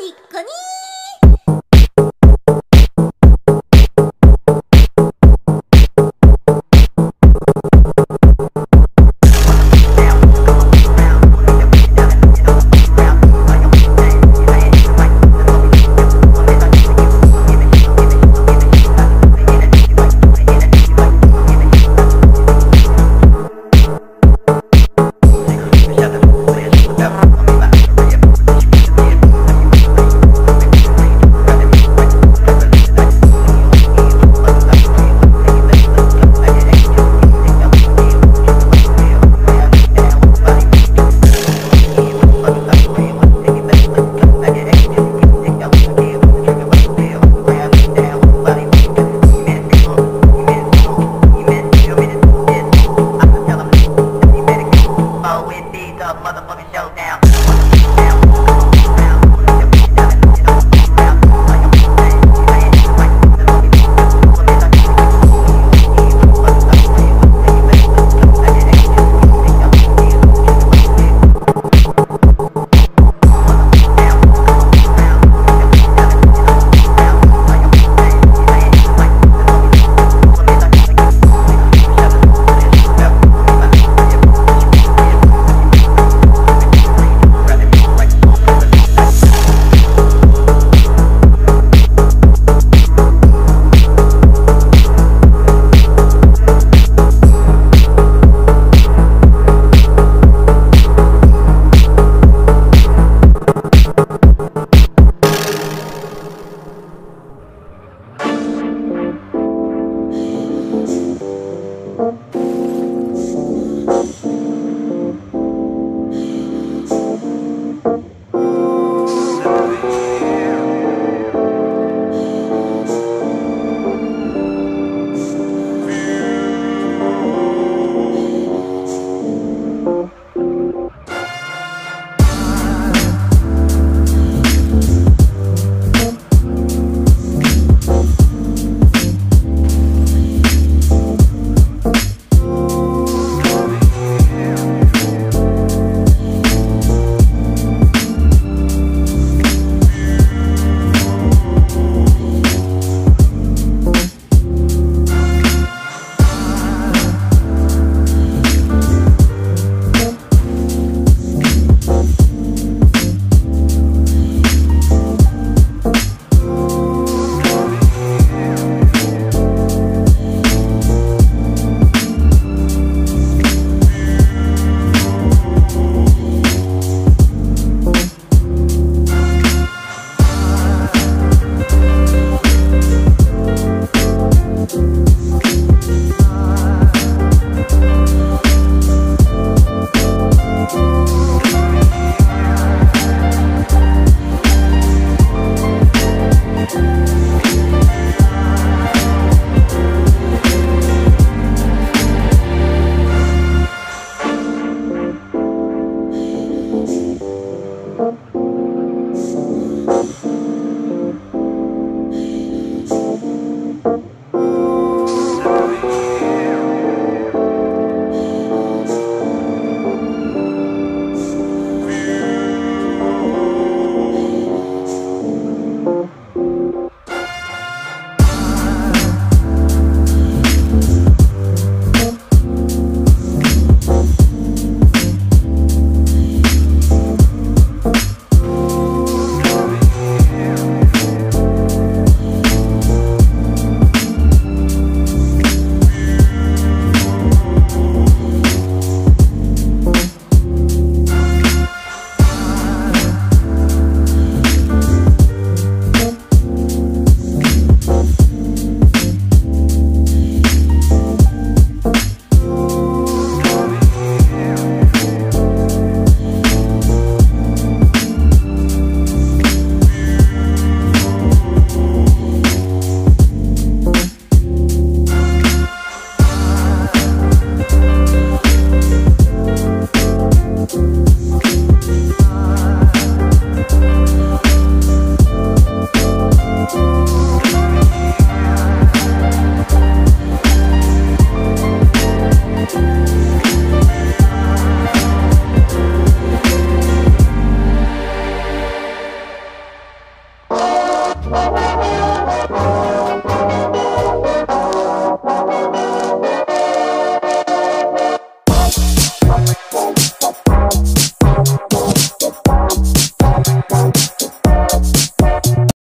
ニコニ